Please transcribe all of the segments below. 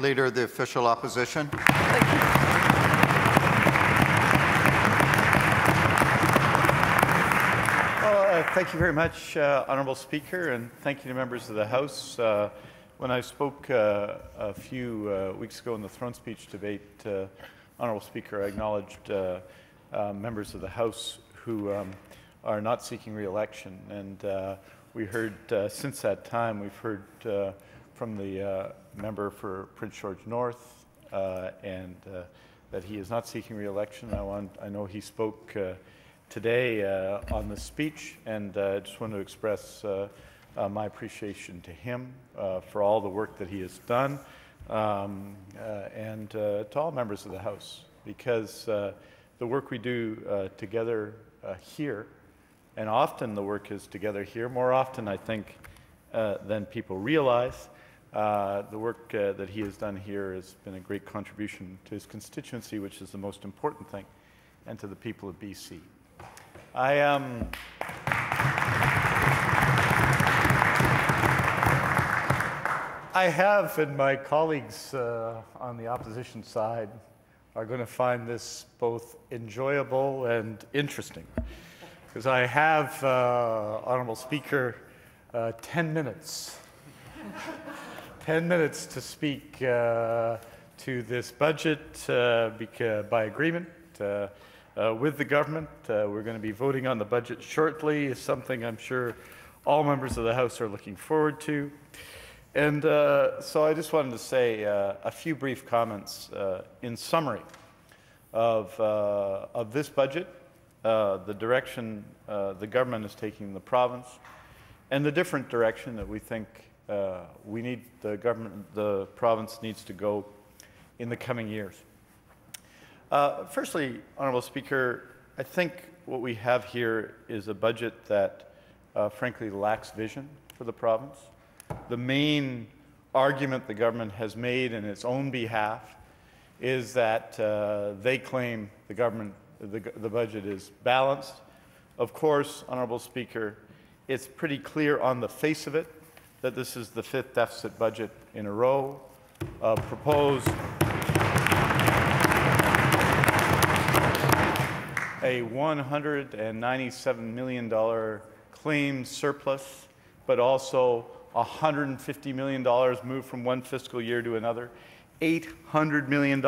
Leader of the Official Opposition. Well, uh, thank you very much, uh, Honourable Speaker, and thank you to members of the House. Uh, when I spoke uh, a few uh, weeks ago in the throne speech debate, uh, Honourable Speaker, I acknowledged members of the House who um, are not seeking re-election, and we heard since that time we've heard from the member for Prince George North, and that he is not seeking re-election. I, want, I know he spoke today uh, on the speech, and I uh, just want to express uh, uh, my appreciation to him uh, for all the work that he has done, um, and to all members of the House, because the work we do together here, and often the work is together here, more often, I think, than people realize. Uh, the work uh, that he has done here has been a great contribution to his constituency, which is the most important thing, and to the people of BC. I um, I have, and my colleagues uh, on the opposition side are going to find this both enjoyable and interesting, because I have, uh, honourable Speaker, uh, 10 minutes. 10 minutes to speak uh, to this budget uh, by agreement. Uh, uh, with the government. Uh, we're going to be voting on the budget shortly, is something I'm sure all members of the House are looking forward to. And so I just wanted to say a few brief comments in summary of, of this budget, the direction the government is taking the province, and the different direction that we think we need the government, the province needs to go in the coming years. Uh, firstly, Honourable Speaker, I think what we have here is a budget that, uh, frankly, lacks vision for the province. The main argument the government has made in its own behalf is that uh, they claim the government, the, the budget is balanced. Of course, Honourable Speaker, it's pretty clear on the face of it that this is the fifth deficit budget in a row. Uh, proposed a $197 million claim surplus, but also $150 million moved from one fiscal year to another, $800 million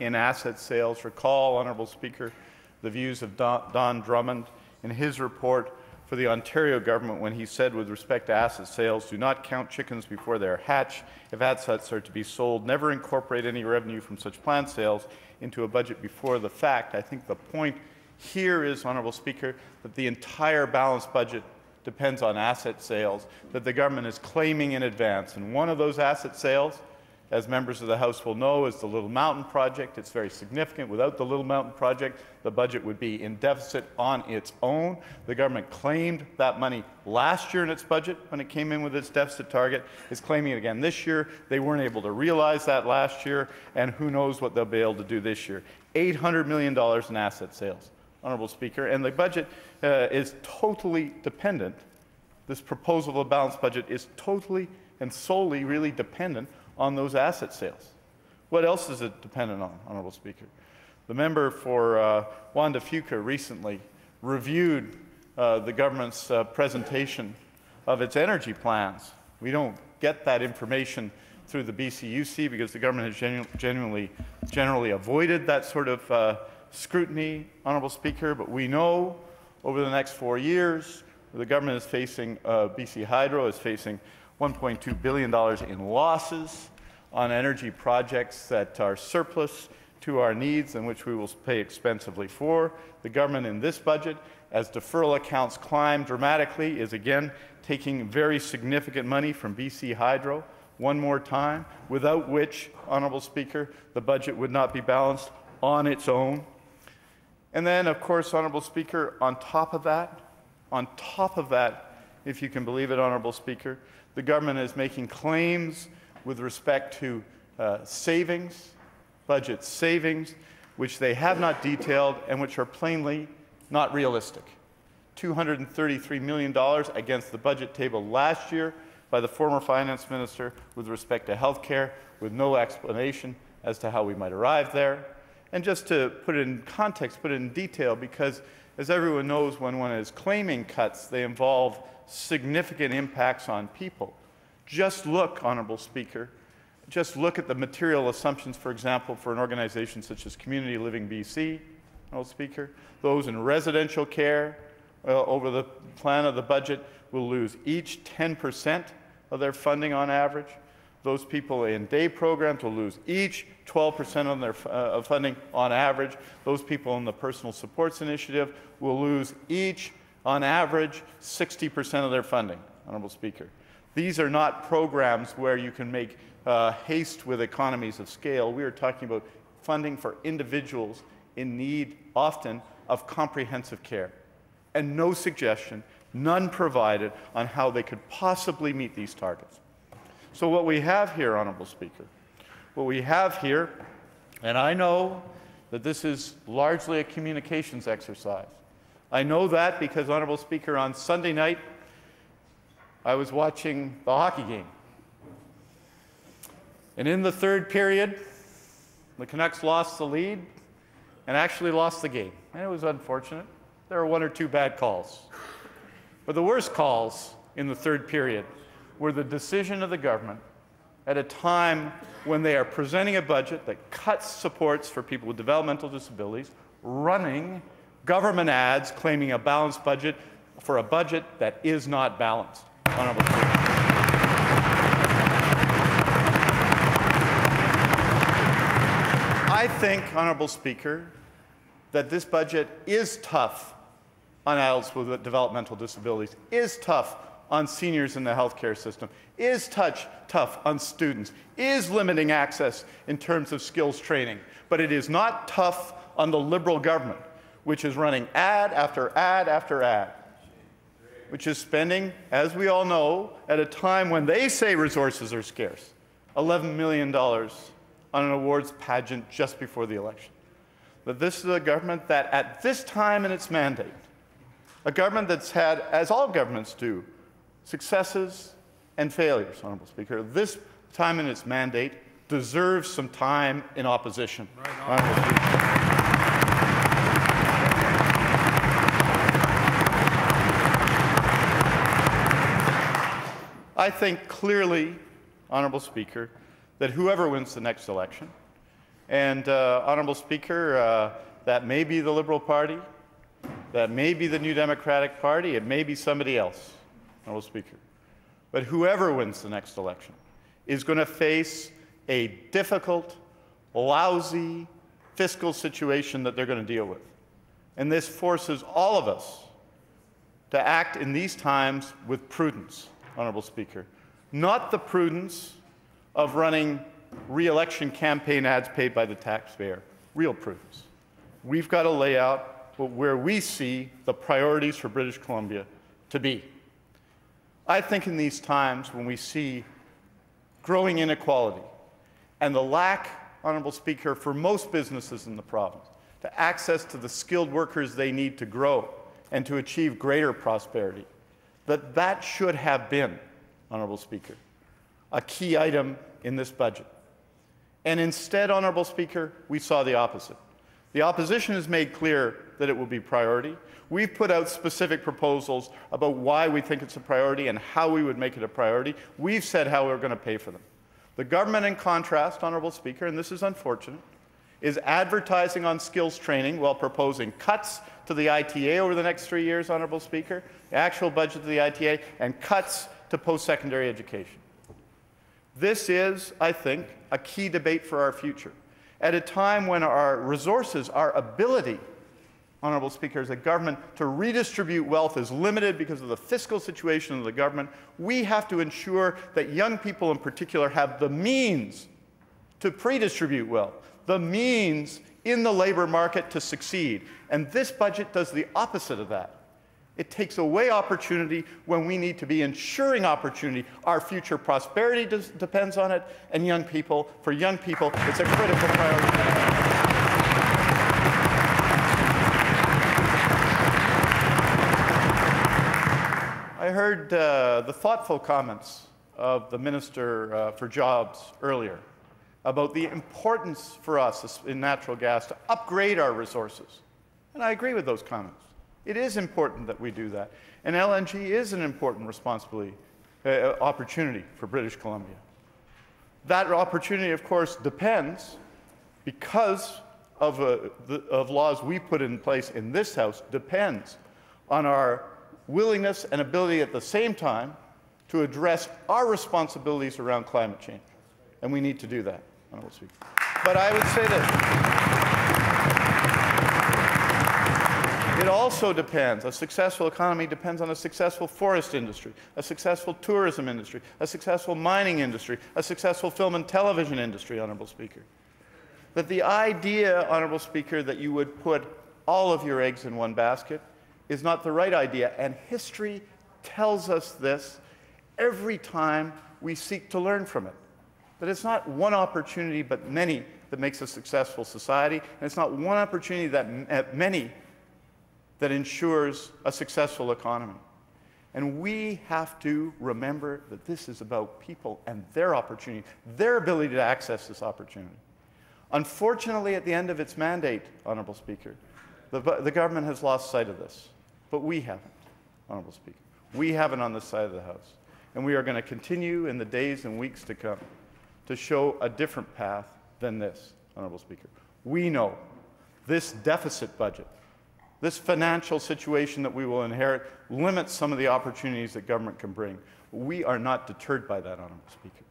in asset sales. Recall, Honourable Speaker, the views of Don Drummond in his report for the Ontario government when he said, with respect to asset sales, do not count chickens before they're hatched. If assets are to be sold, never incorporate any revenue from such planned sales into a budget before the fact. I think the point here is, Honourable Speaker, that the entire balanced budget depends on asset sales that the government is claiming in advance. And one of those asset sales, as members of the House will know, is the Little Mountain Project. It's very significant. Without the Little Mountain Project, the budget would be in deficit on its own. The government claimed that money last year in its budget when it came in with its deficit target. It's claiming it again this year. They weren't able to realize that last year, and who knows what they'll be able to do this year. $800 million in asset sales. Honourable Speaker, and the budget uh, is totally dependent. This proposal of a balanced budget is totally and solely really dependent on those asset sales. What else is it dependent on, Honourable Speaker? The member for uh, Juan de Fuca recently reviewed uh, the government's uh, presentation of its energy plans. We don't get that information through the BCUC because the government has genu genuinely, generally avoided that sort of uh, scrutiny, Honourable Speaker, but we know over the next four years the government is facing, uh, BC Hydro is facing $1.2 billion in losses on energy projects that are surplus to our needs and which we will pay expensively for. The government in this budget, as deferral accounts climb dramatically, is again taking very significant money from BC Hydro one more time, without which, Honourable Speaker, the budget would not be balanced on its own. And then, of course, Honourable Speaker, on top of that, on top of that, if you can believe it, Honourable Speaker, the government is making claims with respect to uh, savings, budget savings, which they have not detailed and which are plainly not realistic. $233 million against the budget table last year by the former finance minister with respect to health care, with no explanation as to how we might arrive there. And just to put it in context, put it in detail, because as everyone knows, when one is claiming cuts, they involve significant impacts on people. Just look, Honorable Speaker, just look at the material assumptions, for example, for an organization such as Community Living BC, Honorable Speaker. Those in residential care uh, over the plan of the budget will lose each 10% of their funding on average. Those people in day programs will lose each 12% of their uh, funding on average. Those people in the personal supports initiative will lose each, on average, 60% of their funding, Honorable Speaker. These are not programs where you can make uh, haste with economies of scale. We are talking about funding for individuals in need, often, of comprehensive care. And no suggestion, none provided on how they could possibly meet these targets. So, what we have here, Honorable Speaker, what we have here, and I know that this is largely a communications exercise. I know that because, Honorable Speaker, on Sunday night, I was watching the hockey game. And in the third period, the Canucks lost the lead and actually lost the game. And it was unfortunate. There were one or two bad calls. But the worst calls in the third period were the decision of the government at a time when they are presenting a budget that cuts supports for people with developmental disabilities, running government ads claiming a balanced budget for a budget that is not balanced. Honorable I think, Honorable Speaker, that this budget is tough on adults with developmental disabilities, is tough on seniors in the healthcare system, is touch, tough on students, is limiting access in terms of skills training, but it is not tough on the Liberal government, which is running ad after ad after ad, which is spending, as we all know, at a time when they say resources are scarce, $11 million on an awards pageant just before the election. But this is a government that, at this time in its mandate, a government that's had, as all governments do, successes and failures, Honorable Speaker. This time in its mandate deserves some time in opposition. Right I think clearly, Honorable Speaker, that whoever wins the next election, and uh, Honorable Speaker, uh, that may be the Liberal Party, that may be the New Democratic Party, it may be somebody else. Honorable Speaker. But whoever wins the next election is going to face a difficult, lousy fiscal situation that they're going to deal with. And this forces all of us to act in these times with prudence, Honorable Speaker. Not the prudence of running re election campaign ads paid by the taxpayer, real prudence. We've got to lay out where we see the priorities for British Columbia to be. I think in these times when we see growing inequality and the lack, Honorable Speaker, for most businesses in the province to access to the skilled workers they need to grow and to achieve greater prosperity, that that should have been, Honorable Speaker, a key item in this budget. And instead, Honorable Speaker, we saw the opposite. The opposition has made clear that it will be priority. We've put out specific proposals about why we think it's a priority and how we would make it a priority. We've said how we're going to pay for them. The government, in contrast, Honourable Speaker, and this is unfortunate, is advertising on skills training while proposing cuts to the ITA over the next three years, Honourable Speaker, the actual budget of the ITA, and cuts to post-secondary education. This is, I think, a key debate for our future. At a time when our resources, our ability Honorable Speaker, as a government to redistribute wealth is limited because of the fiscal situation of the government. We have to ensure that young people in particular have the means to pre-distribute wealth, the means in the labor market to succeed. And this budget does the opposite of that. It takes away opportunity when we need to be ensuring opportunity. Our future prosperity does, depends on it, and young people, for young people, it's a critical priority. I heard uh, the thoughtful comments of the Minister uh, for Jobs earlier about the importance for us in natural gas to upgrade our resources. And I agree with those comments. It is important that we do that. And LNG is an important responsibility, uh, opportunity for British Columbia. That opportunity, of course, depends because of, uh, the, of laws we put in place in this House, depends on our willingness and ability at the same time to address our responsibilities around climate change. And we need to do that. But I would say this. It also depends, a successful economy depends on a successful forest industry, a successful tourism industry, a successful mining industry, a successful film and television industry, Honorable Speaker. That the idea, Honorable Speaker, that you would put all of your eggs in one basket is not the right idea, and history tells us this every time we seek to learn from it. That it's not one opportunity, but many that makes a successful society, and it's not one opportunity that uh, many that ensures a successful economy. And we have to remember that this is about people and their opportunity, their ability to access this opportunity. Unfortunately, at the end of its mandate, Honourable Speaker, the, the government has lost sight of this. But we haven't, Honourable Speaker. We haven't on this side of the House. And we are going to continue in the days and weeks to come to show a different path than this, Honourable Speaker. We know this deficit budget, this financial situation that we will inherit, limits some of the opportunities that government can bring. We are not deterred by that, Honourable Speaker.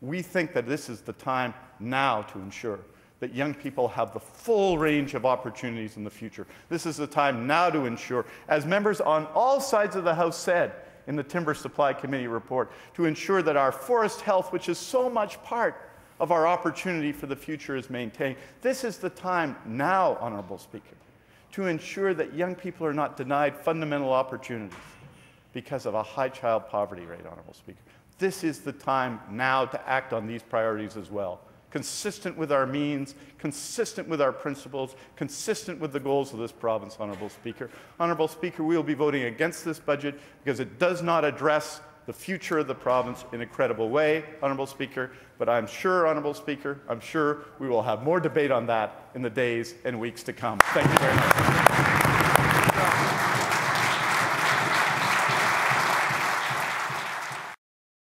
We think that this is the time now to ensure that young people have the full range of opportunities in the future. This is the time now to ensure, as members on all sides of the House said in the Timber Supply Committee report, to ensure that our forest health, which is so much part of our opportunity for the future, is maintained. This is the time now, Honourable Speaker, to ensure that young people are not denied fundamental opportunities because of a high child poverty rate, Honourable Speaker. This is the time now to act on these priorities as well consistent with our means, consistent with our principles, consistent with the goals of this province, Honourable Speaker. Honourable Speaker, we will be voting against this budget because it does not address the future of the province in a credible way, Honourable Speaker, but I'm sure, Honourable Speaker, I'm sure we will have more debate on that in the days and weeks to come. Thank you very much.